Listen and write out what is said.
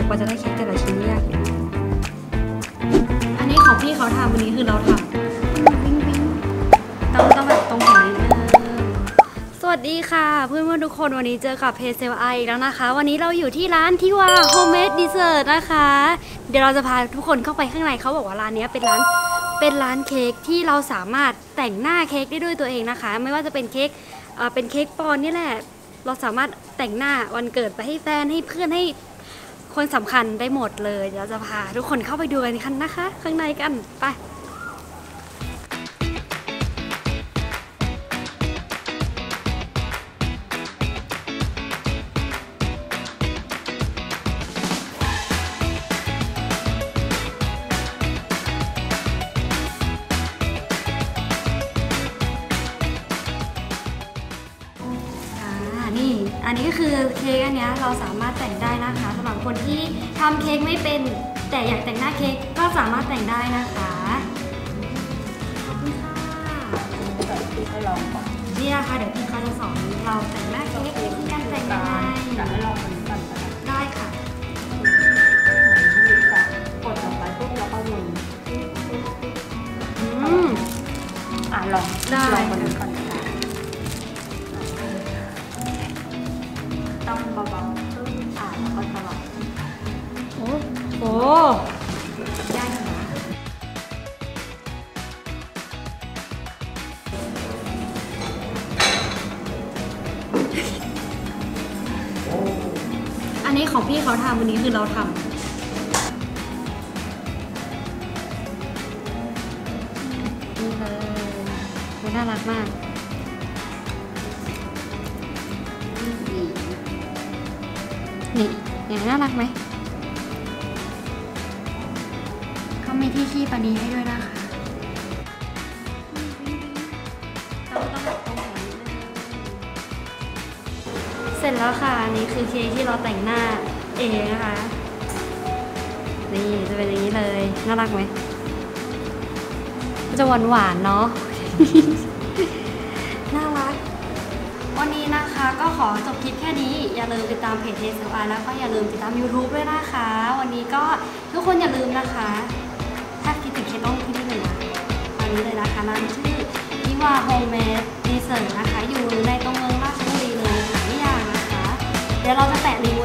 ผมกว่าจะได้เค้กแต่ละชิ้นนี่ยากอยู่นะอันนี้ของพี่เขาทำวันนี้คือเราทำวิ่งวิ่งต้องต้องแบบตรงแถวนิดนึงสวัสดีค่ะ เพื่อนเพื่อนๆทุกคนวันนี้เจอกับเพเซลไอแล้วนะคะ วันนี้เราอยู่ที่ร้าน TIWA homemade desserts นะคะ เดี๋ยวเราจะพาทุกคนเข้าไปข้างในเขาบอกว่าร้านเนี้ยเป็นร้านเป็นร้านเค้กที่เราสามารถแต่งหน้าเค้กได้ด้วยตัวเองนะคะ ไม่ว่าจะเป็นเค้กเอ่อเป็นเค้กปอนด์นี่แหละ เราสามารถแต่งหน้าวันเกิดไปให้แฟนให้เพื่อนให้ คนสำคัญได้หมดเลย เดี๋ยวจะพาทุกคนเข้าไปดูกันคันนะคะ ข้างในกันไป อันนี้ก็คือเค้กอันเนี้ยเราสามารถแต่งได้นะคะสำหรับคนที่ทำเค้กไม่เป็น แต่อยากแต่งหน้าเค้กก็สามารถแต่งได้นะคะขอบคุณค่ะที่ให้ลองก่อนนี่นะคะเดี๋ยวพี่เขาจะสอนเราแต่งหน้าเค้กวิธีการแต่งยังไงจะให้ลองมันก่อนก็ได้ได้ค่ะกดลงไปปุ๊บแล้วก็วนอืมอะลองได้ลองมันก่อน ต้องเบาๆปึ๊บอะแล้วก็สลับโอ้โหได้ค่ะอันนี้ของพี่เขาทำวันนี้คือเราทำนี่เลยน่ารักมาก นี่เห็นไหมน่ารักไหมเขามีที่คีบอันนี้ให้ด้วยนะคะเสร็จแล้วค่ะ อันนี้คือเค้กที่เราแต่งหน้าเองนะคะ นี่จะเป็นอย่างนี้เลย น่ารักไหมก็จะหวานหวานๆเนาะ จบคลิปแค่นี้ อย่าลืมติดตามเพจเทสไอแล้วก็อย่าลืมติดตาม YouTube ด้วยนะคะ วันนี้ก็ทุกคนอย่าลืมนะคะ ถ้าคิดถึงเค้กต้องที่นี่เลยนะวันนี้เลยนะคะร้านชื่อ TIWA homemade desserts นะคะ อยู่ในตรงเมืองราชบุรีเลยหาไม่ยากนะคะ เดี๋ยวเราจะแปะลิงก์